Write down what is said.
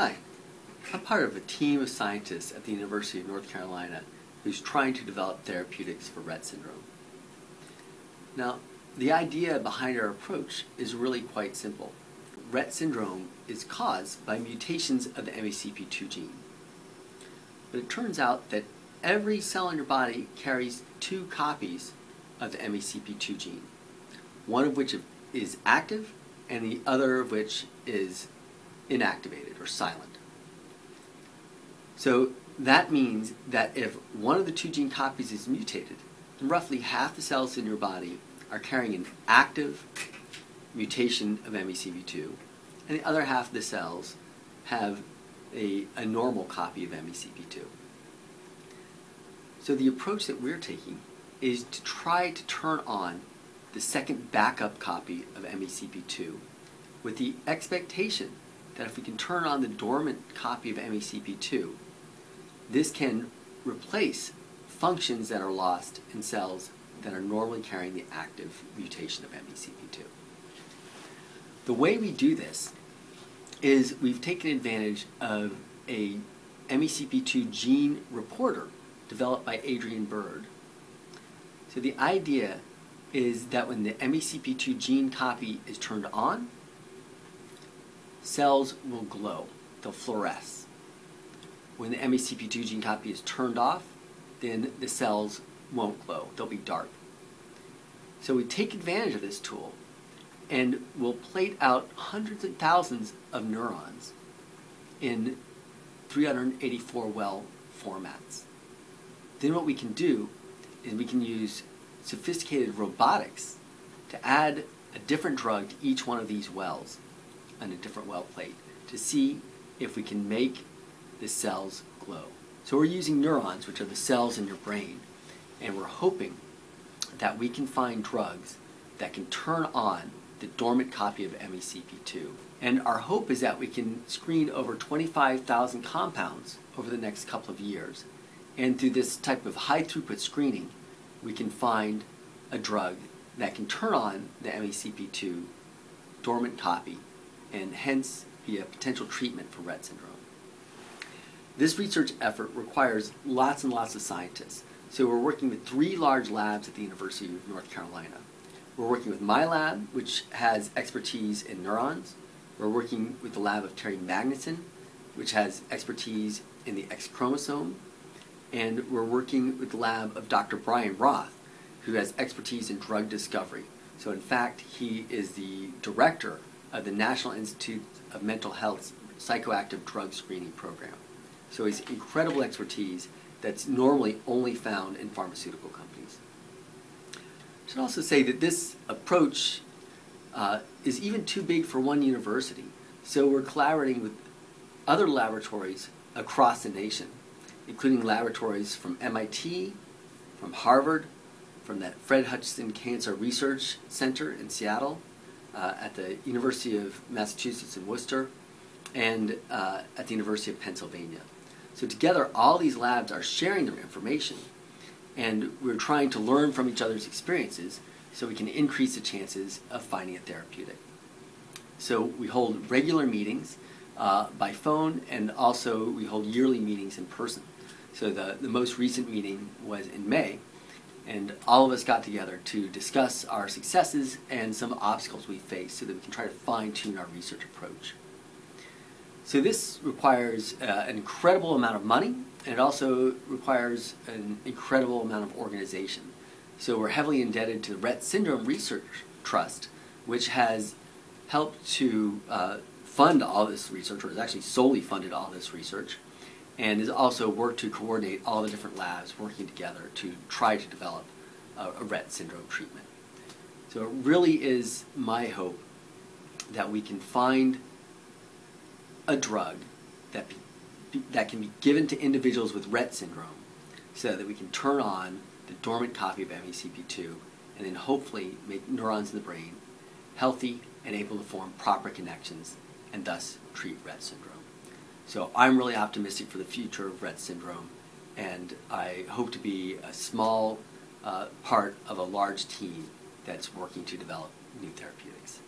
Hi, I'm part of a team of scientists at the University of North Carolina who's trying to develop therapeutics for Rett syndrome. Now, the idea behind our approach is really quite simple. Rett syndrome is caused by mutations of the MECP2 gene. But it turns out that every cell in your body carries two copies of the MECP2 gene, one of which is active and the other of which is inactivated or silent. So that means that if one of the two gene copies is mutated, then roughly half the cells in your body are carrying an active mutation of MECP2, and the other half of the cells have a, a normal copy of MECP2. So the approach that we're taking is to try to turn on the second backup copy of MECP2 with the expectation that if we can turn on the dormant copy of MECP2, this can replace functions that are lost in cells that are normally carrying the active mutation of MECP2. The way we do this is we've taken advantage of a MECP2 gene reporter developed by Adrian Bird. So the idea is that when the MECP2 gene copy is turned on, cells will glow, they'll fluoresce. When the MECP2 gene copy is turned off, then the cells won't glow, they'll be dark. So we take advantage of this tool and we'll plate out hundreds and thousands of neurons in 384 well formats. Then what we can do is we can use sophisticated robotics to add a different drug to each one of these wells on a different well plate to see if we can make the cells glow. So we're using neurons, which are the cells in your brain, and we're hoping that we can find drugs that can turn on the dormant copy of MECP2. And our hope is that we can screen over 25,000 compounds over the next couple of years. And through this type of high throughput screening, we can find a drug that can turn on the MECP2 dormant copy and hence be a potential treatment for Rett syndrome. This research effort requires lots and lots of scientists. So we're working with three large labs at the University of North Carolina. We're working with my lab, which has expertise in neurons. We're working with the lab of Terry Magnuson, which has expertise in the X chromosome. And we're working with the lab of Dr. Brian Roth, who has expertise in drug discovery. So in fact, he is the director of the National Institute of Mental Health's psychoactive drug screening program. So he's incredible expertise that's normally only found in pharmaceutical companies. I should also say that this approach uh, is even too big for one university. So we're collaborating with other laboratories across the nation, including laboratories from MIT, from Harvard, from that Fred Hutchinson Cancer Research Center in Seattle, uh, at the University of Massachusetts in Worcester, and uh, at the University of Pennsylvania. So together, all these labs are sharing their information, and we're trying to learn from each other's experiences so we can increase the chances of finding a therapeutic. So we hold regular meetings uh, by phone, and also we hold yearly meetings in person. So the, the most recent meeting was in May, and all of us got together to discuss our successes and some obstacles we face so that we can try to fine tune our research approach. So this requires uh, an incredible amount of money and it also requires an incredible amount of organization. So we're heavily indebted to the Rett Syndrome Research Trust, which has helped to uh, fund all this research, or has actually solely funded all this research and has also worked to coordinate all the different labs working together to try to develop a, a Rett syndrome treatment. So it really is my hope that we can find a drug that, be, that can be given to individuals with Rett syndrome so that we can turn on the dormant copy of MECP2 and then hopefully make neurons in the brain healthy and able to form proper connections and thus treat Rett syndrome. So I'm really optimistic for the future of Rett syndrome, and I hope to be a small uh, part of a large team that's working to develop new therapeutics.